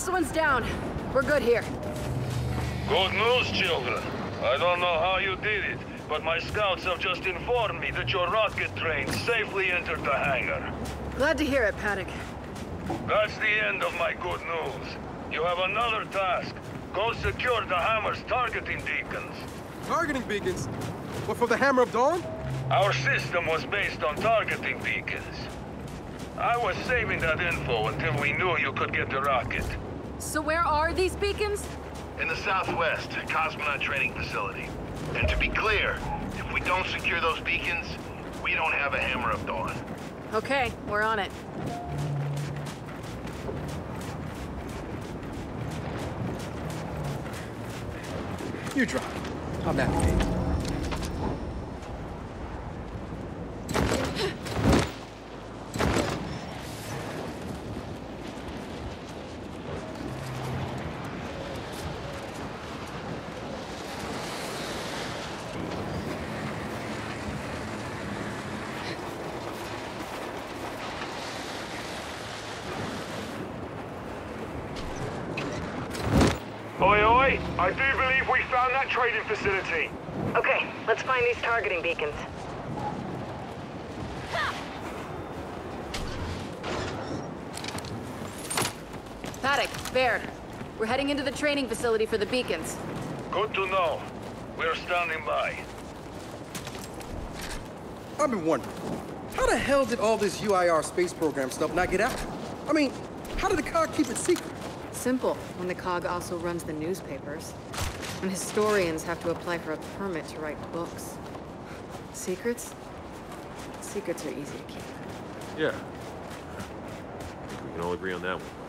Last one's down. We're good here. Good news, children. I don't know how you did it, but my scouts have just informed me that your rocket train safely entered the hangar. Glad to hear it, Paddock. That's the end of my good news. You have another task. Go secure the Hammer's targeting beacons. Targeting beacons? What, for the Hammer of Dawn? Our system was based on targeting beacons. I was saving that info until we knew you could get the rocket. So where are these beacons? In the southwest, Cosmonaut Training Facility. And to be clear, if we don't secure those beacons, we don't have a Hammer of Dawn. Okay, we're on it. You drive. I'll navigate. Oi, oi! I do believe we found that trading facility. Okay, let's find these targeting beacons. Paddock, Baird. We're heading into the training facility for the beacons. Good to know. We're standing by. I've been wondering, how the hell did all this UIR space program stuff not get out? I mean, how did the COG keep it secret? Simple, when the COG also runs the newspapers. And historians have to apply for a permit to write books. Secrets? Secrets are easy to keep. Yeah. I think we can all agree on that one.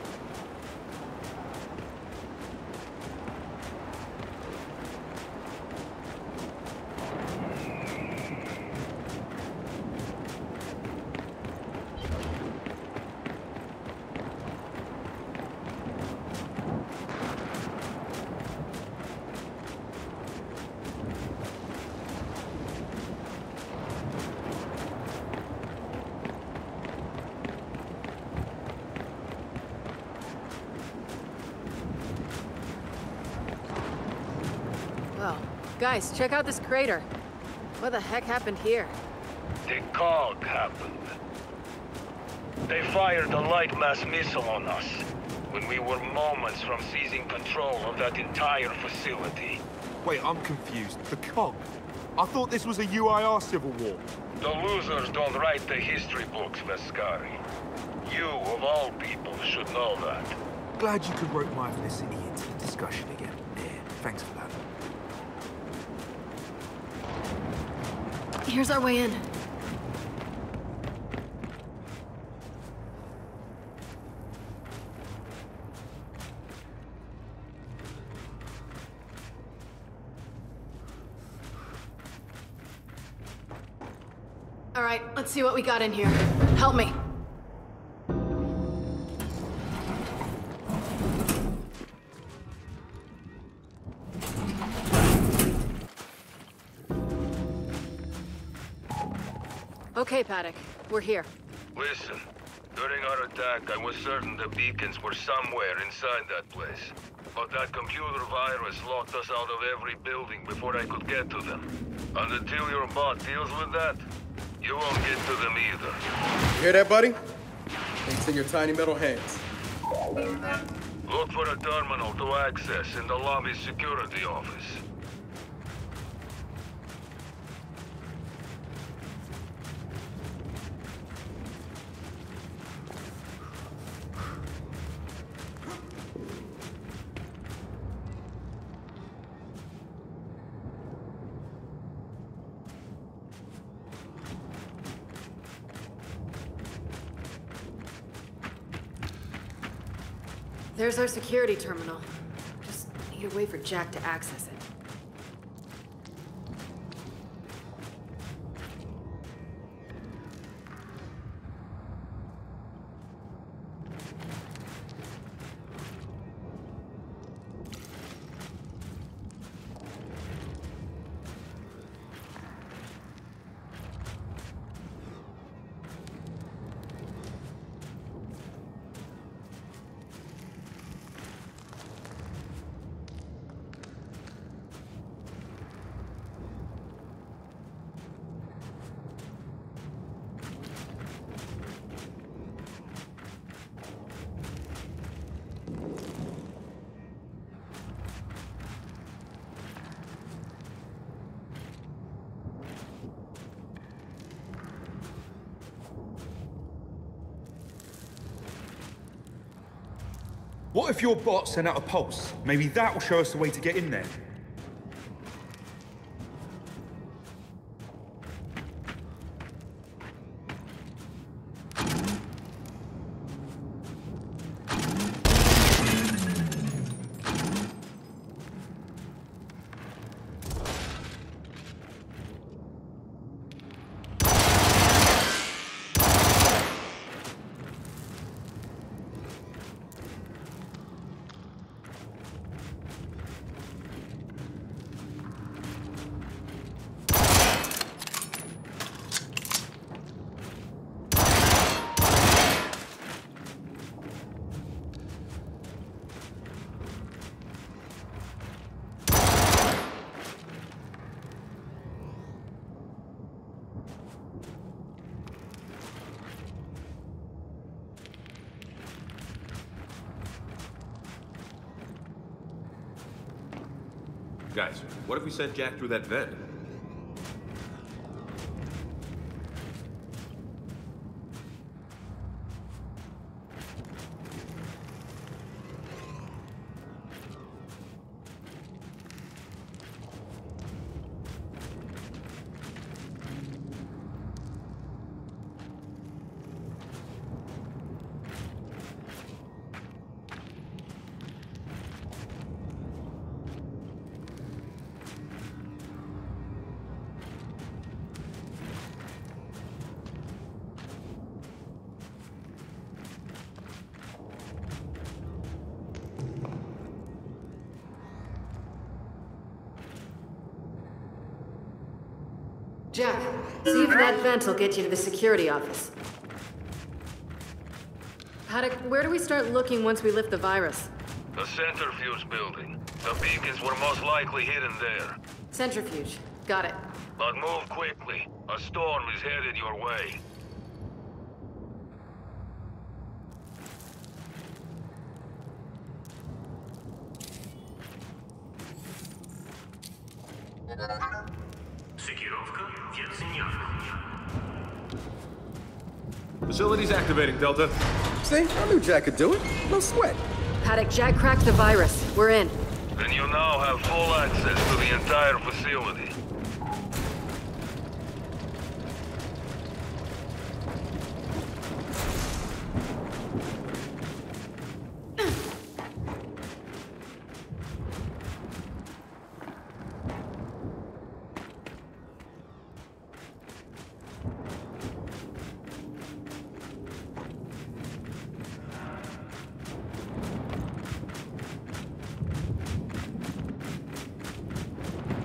Well, guys, check out this crater. What the heck happened here? The COG happened. They fired a Lightmass missile on us when we were moments from seizing control of that entire facility. Wait, I'm confused. The COG? I thought this was a UIR civil war. The losers don't write the history books, Vescari. You, of all people, should know that. Glad you could rope my ethnicity into the discussion again. Yeah, thanks for that. Here's our way in. All right, let's see what we got in here. Help me. Okay, Paddock. We're here. Listen, during our attack, I was certain the beacons were somewhere inside that place. But that computer virus locked us out of every building before I could get to them. And until your bot deals with that, you won't get to them either. You hear that, buddy? It's in your tiny metal hands. Look for a terminal to access in the lobby security office. There's our security terminal. Just need a way for Jack to access it. If your bot sent out a pulse? Maybe that will show us the way to get in there. Guys, what if we sent Jack through that vent? Jack, see if vent will get you to the security office. Paddock, where do we start looking once we lift the virus? The centrifuge building. The beacons were most likely hidden there. Centrifuge. Got it. But move quickly. A storm is headed your way. Facility's activating, Delta. See, I knew Jack could do it. No sweat. Paddock, Jack cracked the virus. We're in. Then you now have full access to the entire facility.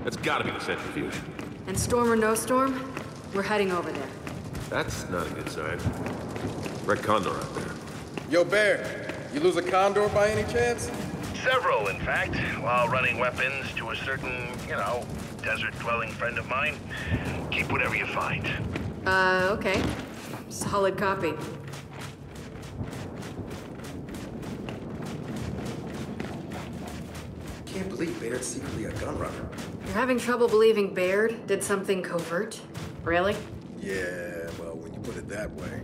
That's gotta be the centrifuge. And storm or no storm, we're heading over there. That's not a good sign. Red Condor out there. Yo, Baird, you lose a condor by any chance? Several, in fact, while running weapons to a certain, you know, desert-dwelling friend of mine. Keep whatever you find. Uh, okay. Solid copy. Can't believe Baird's secretly a gun runner. You're having trouble believing Baird did something covert? Really? Yeah, well, when you put it that way.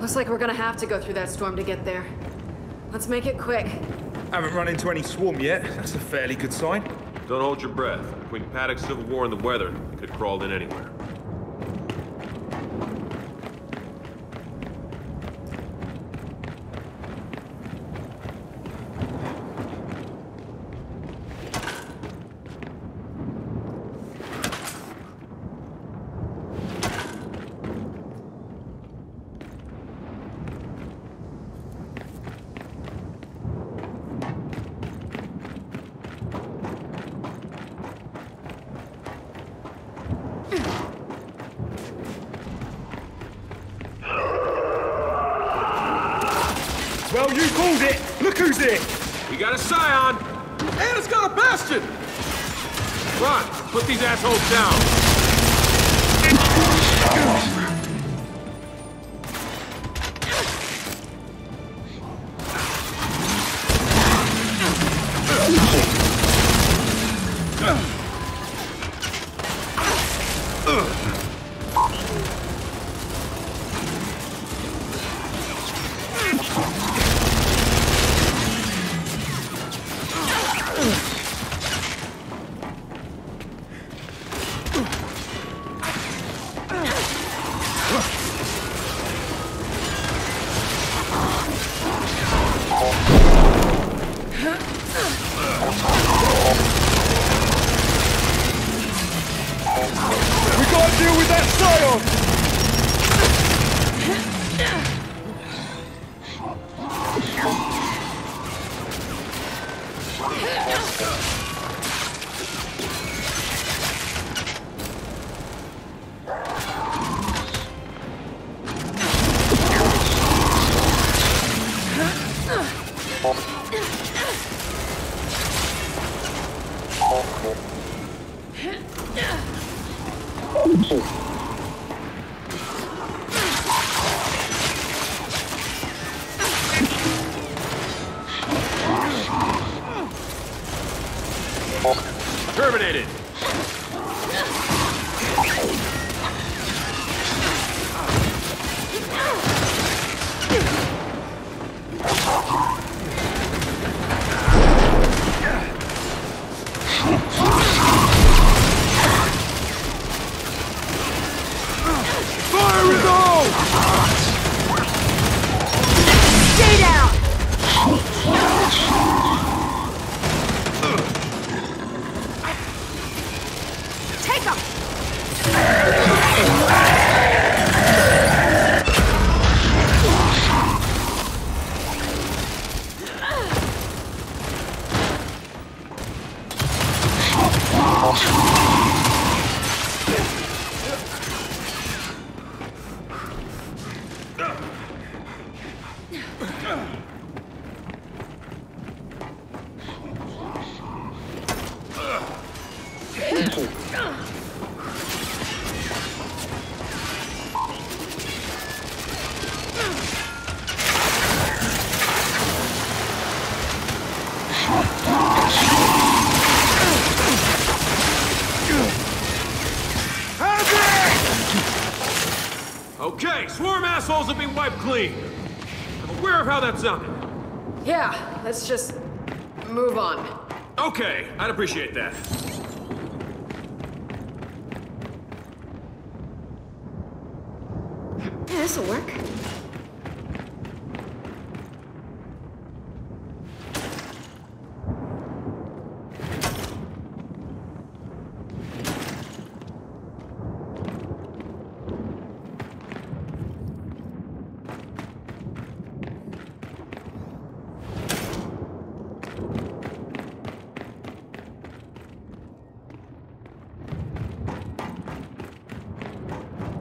Looks like we're gonna have to go through that storm to get there. Let's make it quick. Haven't run into any swarm yet. That's a fairly good sign. Don't hold your breath. Between Paddock's civil war and the weather, it could crawl in anywhere. Ugh. Swarm assholes have been wiped clean. I'm aware of how that sounded. Yeah, let's just move on. Okay, I'd appreciate that. Yeah, this'll work.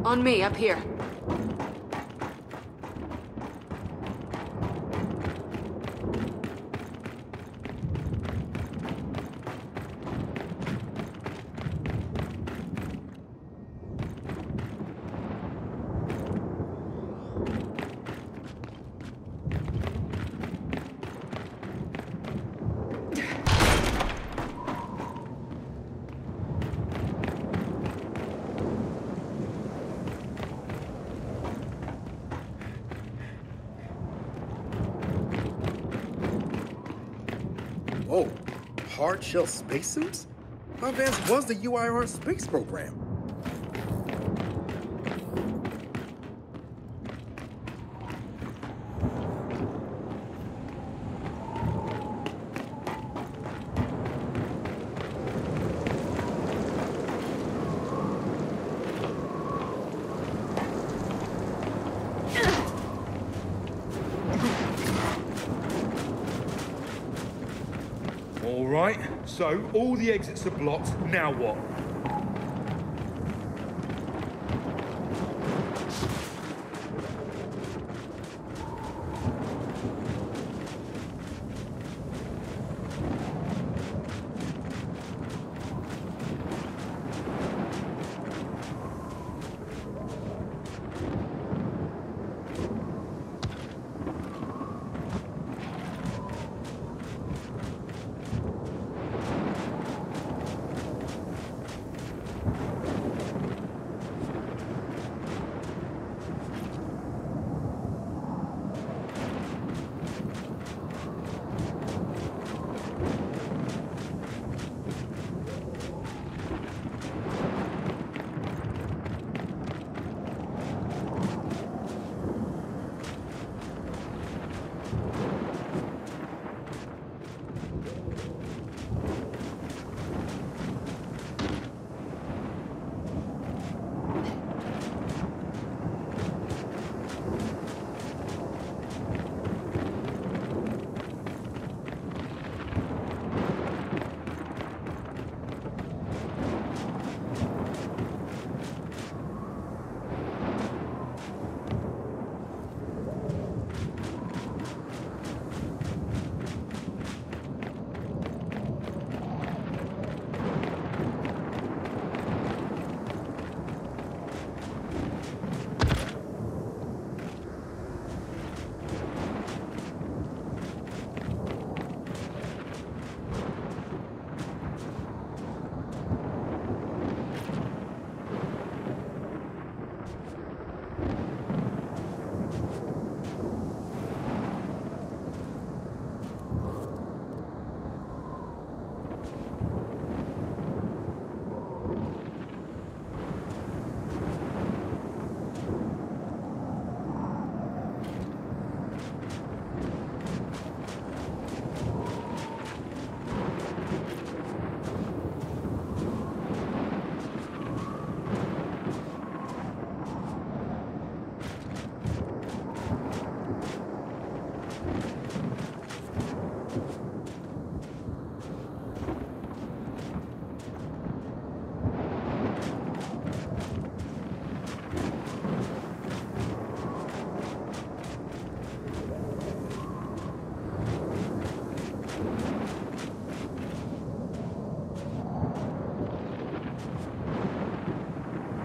On me, up here. Whoa, hard shell spacesuits? How advanced was the UIR space program? All right, so all the exits are blocked. Now what?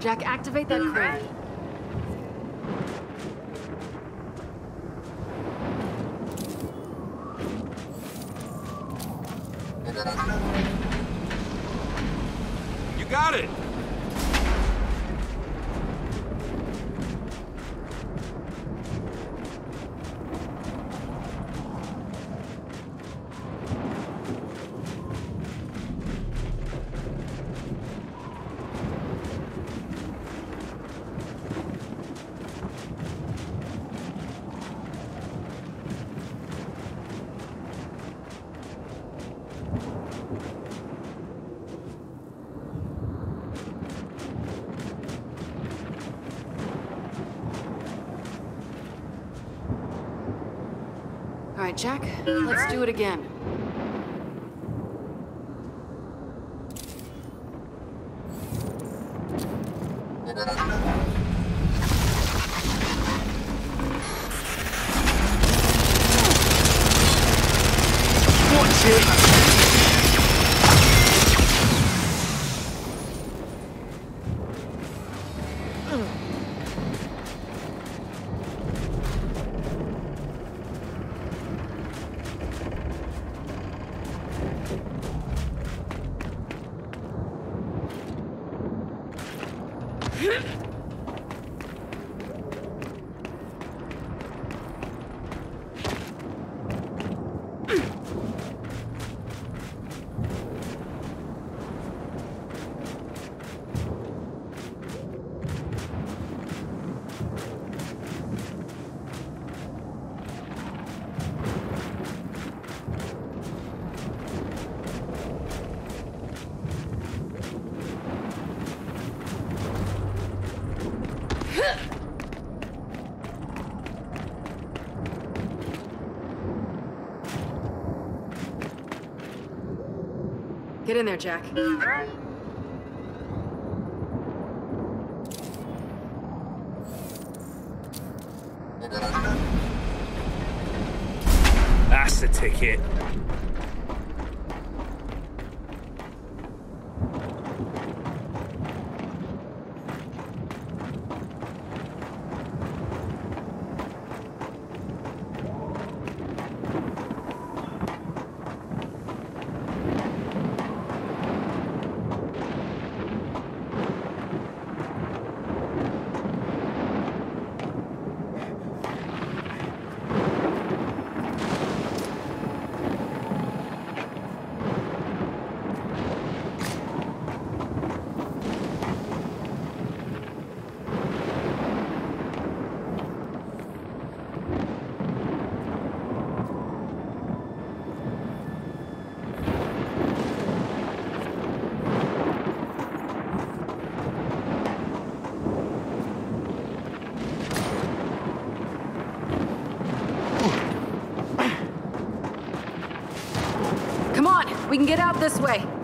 Jack, activate that crane. Right, Jack, let's do it again. Get in there, Jack. That's the ticket. Come on, we can get out this way.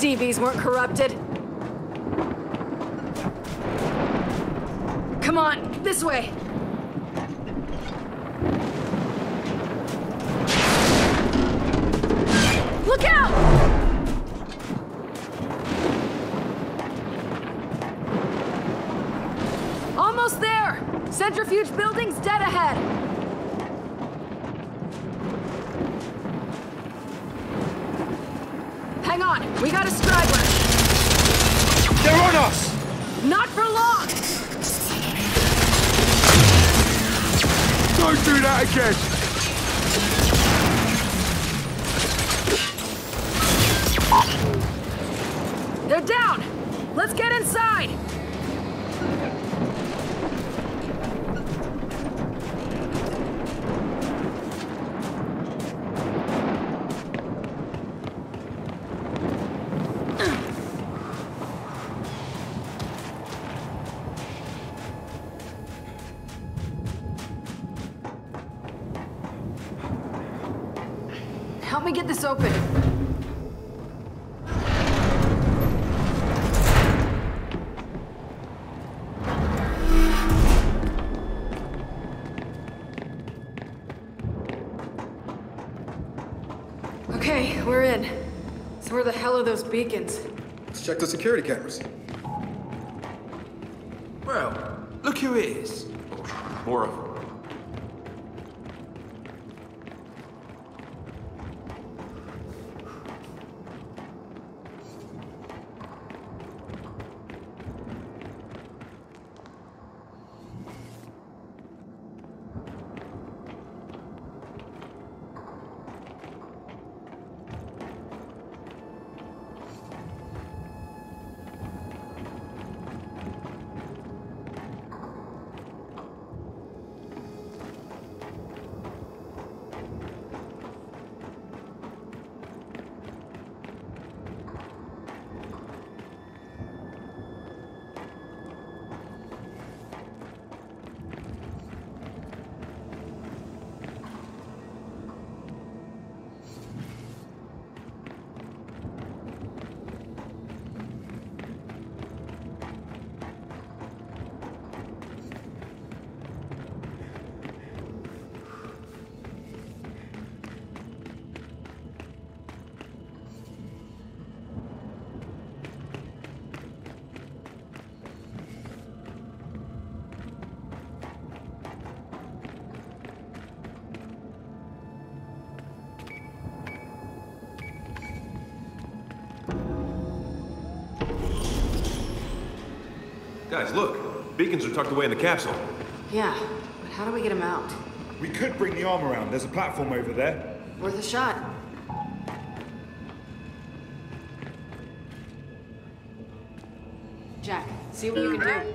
DBs weren't corrupted. Come on, this way. Look out! Almost there! Centrifuge building's dead ahead! Hang on, we got a straggler. They're on us! Not for long! Don't do that again! They're down! Let's get inside! Beacons? Let's check the security cameras. Guys, look. Beacons are tucked away in the capsule. Yeah, but how do we get them out? We could bring the arm around. There's a platform over there. Worth a shot. Jack, see what you can do.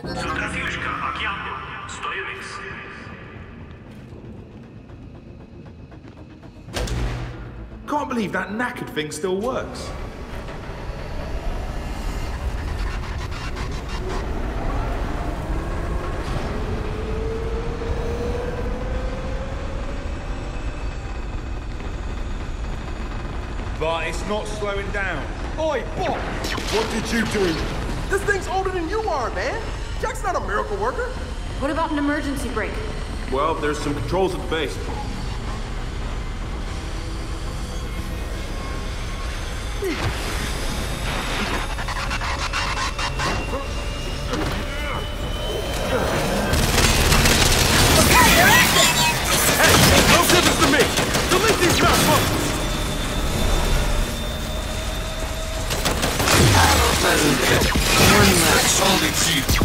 Центрофьюжка, океан, 100 юникс. Can't believe that knackered thing still works. Not slowing down. Oi, Bob! What did you do? This thing's older than you are, man! Jack's not a miracle worker! What about an emergency brake? Well, there's some controls at the base. Gotcha!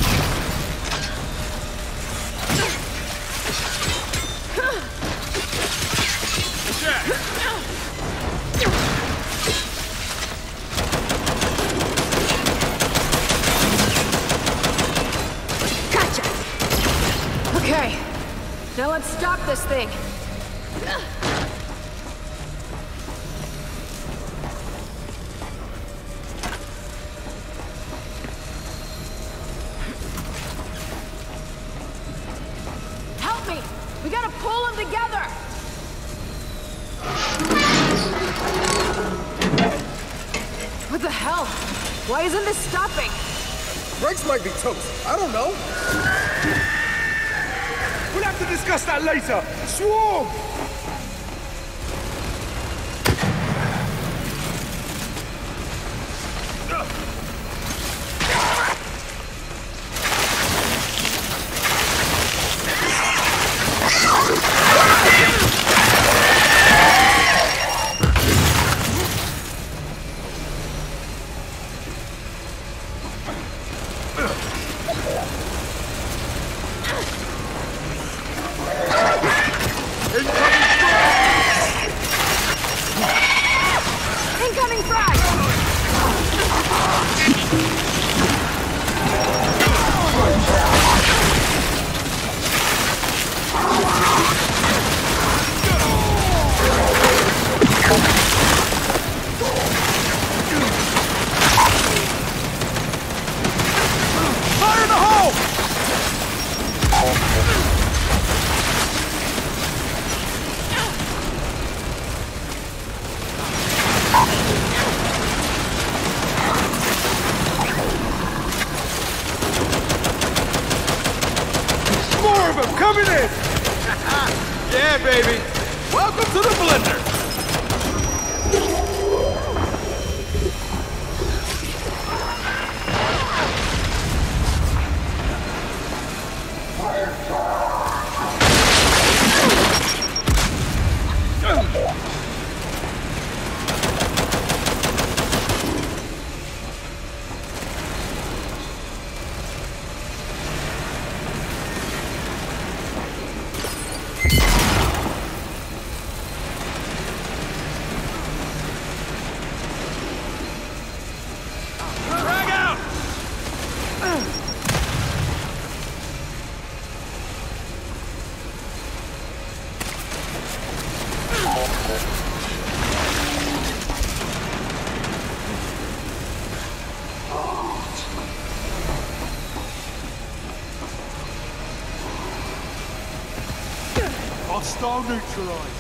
Hostile neutralized.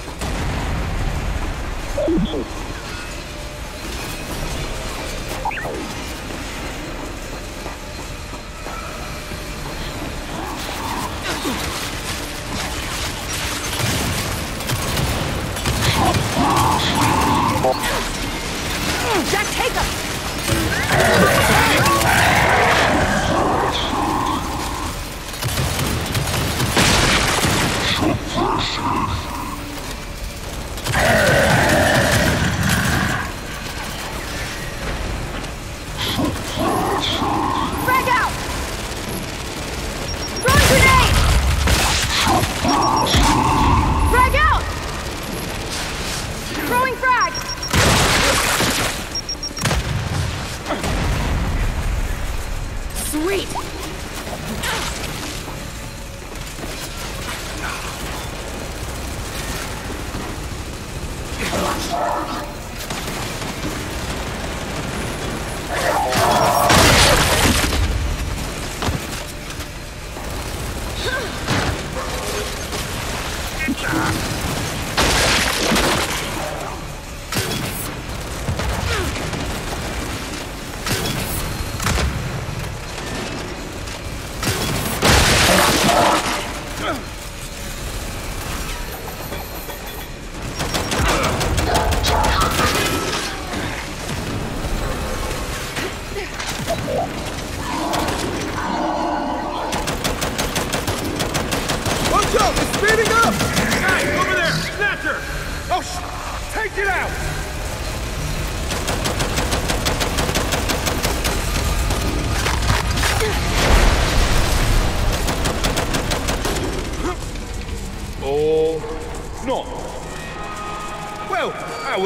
Throwing frag!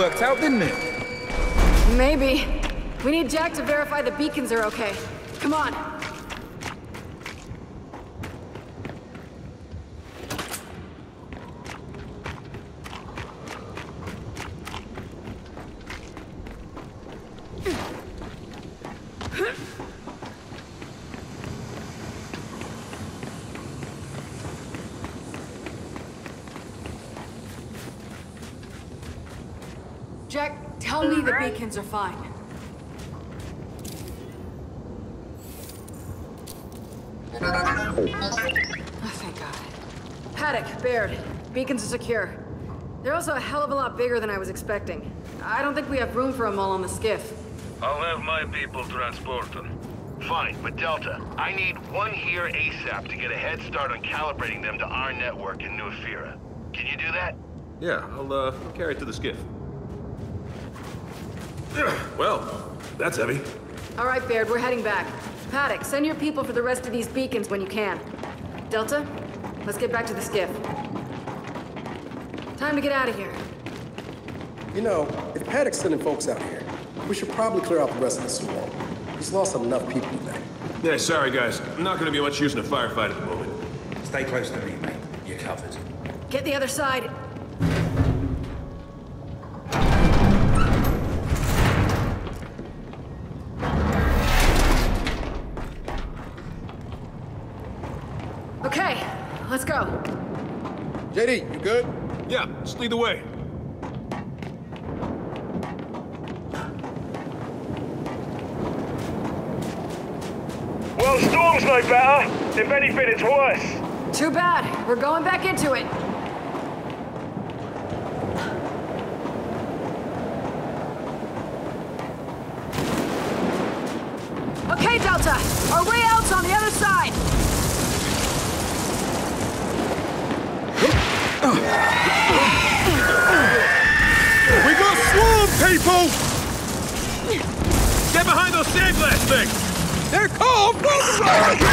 Worked out, didn't it? Maybe. We need Jack to verify the beacons are okay. Come on. Jack, tell me the beacons are fine. Oh, thank God. Paddock, Baird, beacons are secure. They're also a hell of a lot bigger than I was expecting. I don't think we have room for them all on the skiff. I'll have my people transport them. Fine, but Delta, I need one here ASAP to get a head start on calibrating them to our network in New Ephyra. Can you do that? Yeah, I'll, uh, carry it to the skiff. Well, that's heavy. All right, Baird, we're heading back. Paddock, send your people for the rest of these beacons when you can. Delta, let's get back to the skiff. Time to get out of here. You know, if Paddock's sending folks out here, we should probably clear out the rest of the swarm. He's lost enough people today. Yeah, sorry, guys. I'm not gonna be much use in a firefight at the moment. Stay close to me, mate. You're covered. Get the other side. good? Yeah, just lead the way. Well, storm's no better. If anything, it's worse. Too bad. We're going back into it. Sorry.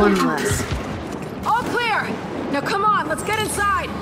One less. All clear! Now come on, let's get inside!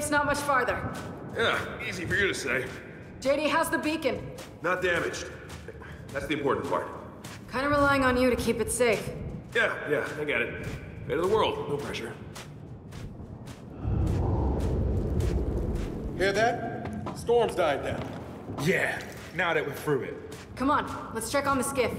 Okay, not much farther. Yeah, easy for you to say. JD, how's the beacon? Not damaged. That's the important part. Kinda relying on you to keep it safe. Yeah, yeah, I get it. Fate of the world, no pressure. Hear that? Storm's died down. Yeah, now that we're through it. Come on, let's check on the skiff.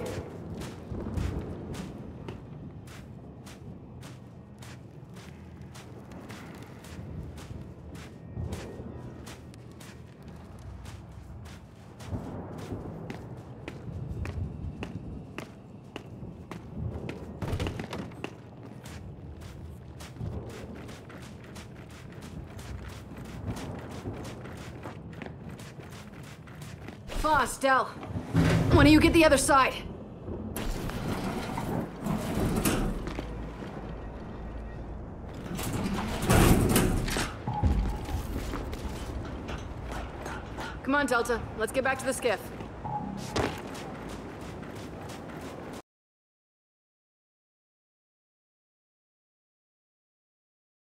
Foss, Del. When do you get the other side? Come on, Delta. Let's get back to the skiff.